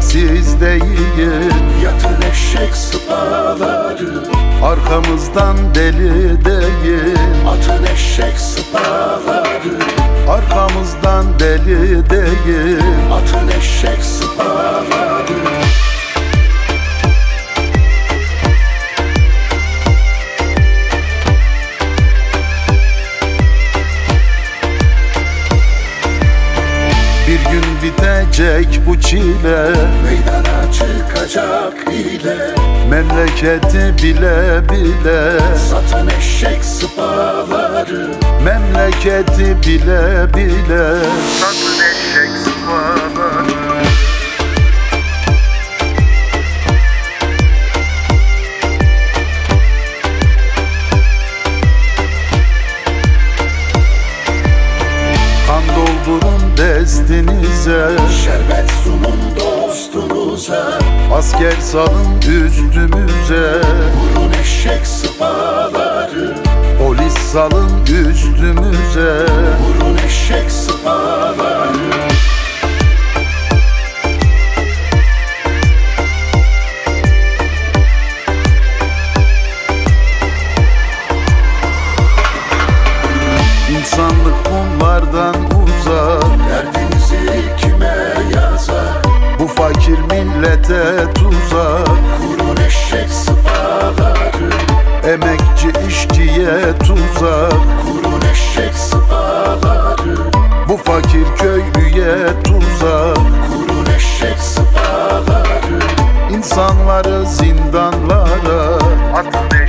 siz değil. Yatın eşek sıpaları. Arkamızdan deli değil. Atın eşek sıpaları. Arkamızdan deli değil. Atın eşek sıpaları bitecek bu çile. Meydana çıkacak ile Memleketi bile bile. Satın eşek sıpaları. Memleketi bile bile. Satın eşek Doldurun destinize. Şerbet sunun dostunuza. Asker salın üstümüze. Vurun eşek sıpaları. Polis salın üstümüze. Vurun eşek sıpaları. İnsanlık bunlardan Fakir millete tuzak. Vurun eşek sıpaları Emekçi işçiye tuzak. Vurun eşek sıpaları Bu fakir köylüye tuzak. Vurun eşek sıpaları İnsanları zindanlara. Atın